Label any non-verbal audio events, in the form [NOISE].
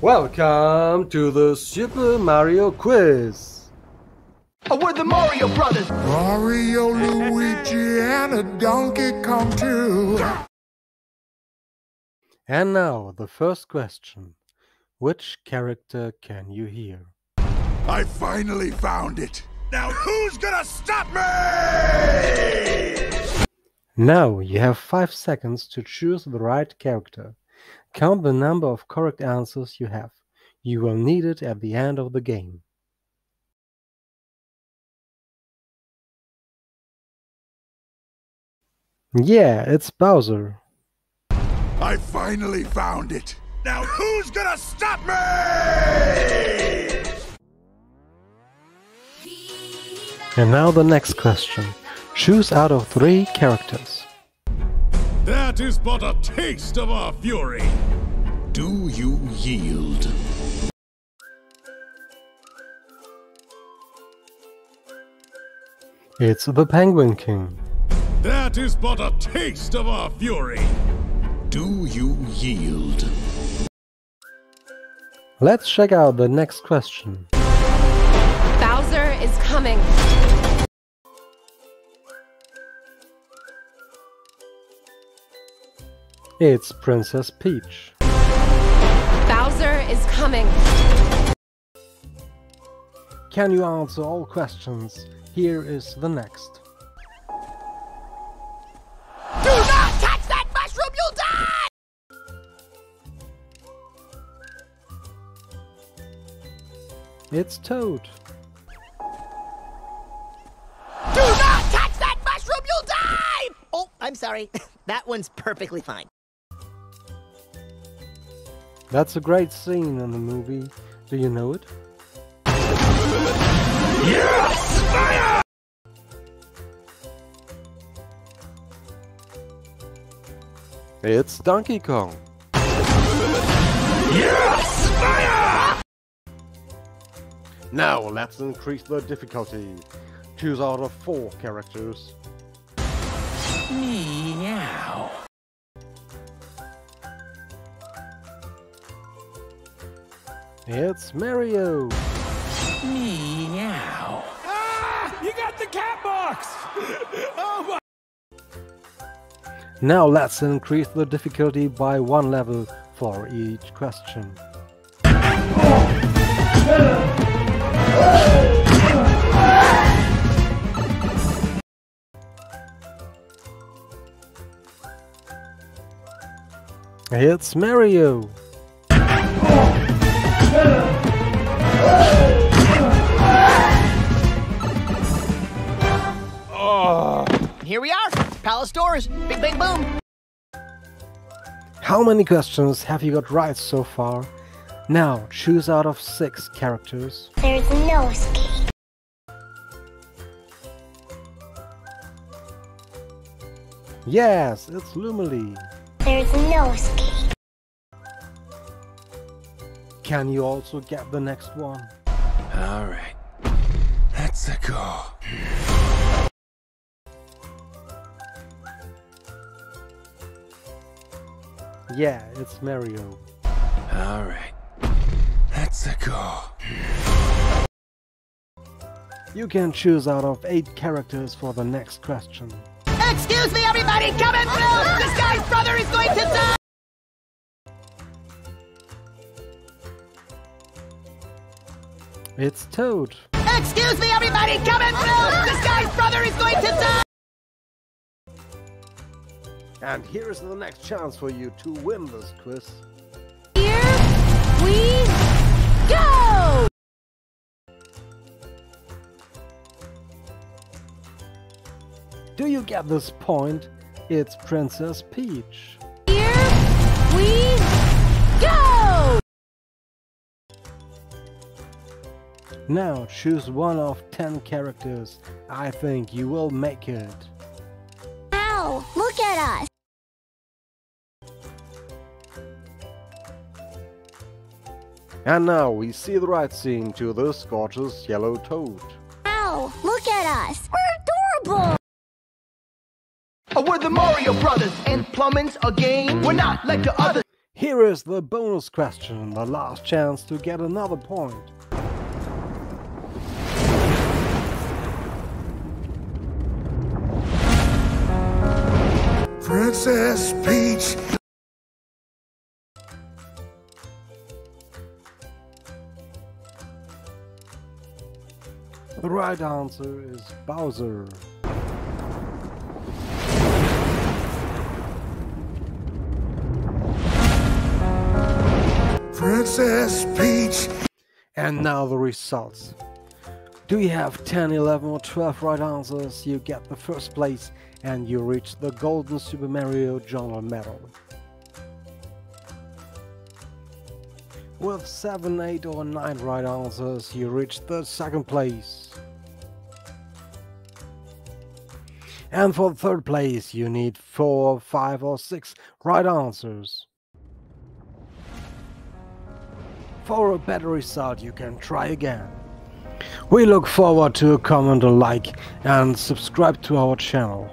Welcome to the Super Mario Quiz. Oh, we're the Mario Brothers. Mario, Luigi, and a Donkey Kong too. And now, the first question. Which character can you hear? I finally found it. Now who's gonna stop me? Now you have 5 seconds to choose the right character. Count the number of correct answers you have. You will need it at the end of the game. Yeah, it's Bowser. I finally found it. Now who's gonna stop me? And now the next question. Choose out of three characters. That is but a taste of our fury. Do you yield? It's the Penguin King. That is but a taste of our fury. Do you yield? Let's check out the next question. Bowser is coming. It's Princess Peach. Bowser is coming. Can you answer all questions? Here is the next. Do not touch that mushroom, you'll die! It's Toad. Do not touch that mushroom, you'll die! Oh, I'm sorry. [LAUGHS] that one's perfectly fine. That's a great scene in the movie. Do you know it? Yes! Fire! It's Donkey Kong. Yes! Fire! Now let's increase the difficulty. Choose out of four characters. Meow. It's Mario. Meow. Ah! You got the cat box! [LAUGHS] oh my! Now let's increase the difficulty by one level for each question. It's Mario. Oh. Here we are. Palace doors. Big bang boom. How many questions have you got right so far? Now choose out of six characters. There's no escape. Yes, it's Lumalee. There's no escape. Can you also get the next one? Alright. That's a go. Yeah, it's Mario. Alright. That's a go. You can choose out of eight characters for the next question. Excuse me, everybody. Coming through. This guy's brother is going to die. It's Toad. Excuse me, everybody. Coming through. This guy's brother is going to die. And here's the next chance for you to win this quiz. Here we go! Do you get this point? It's Princess Peach. Here we Now choose one of ten characters. I think you will make it. Ow, look at us. And now we see the right scene to this gorgeous yellow toad. Ow, look at us. We're adorable. Oh, we're the Mario Brothers, and plumbing's a game. We're not like the others. Here is the bonus question, the last chance to get another point. The right answer is Bowser. Princess Peach. And now the results. Do you have 10, 11 or 12 right answers, you get the first place and you reach the Golden Super Mario Genre Medal. With 7, 8 or 9 right answers, you reach the second place. And for third place, you need 4, 5 or 6 right answers. For a better result, you can try again. We look forward to a comment, a like, and subscribe to our channel.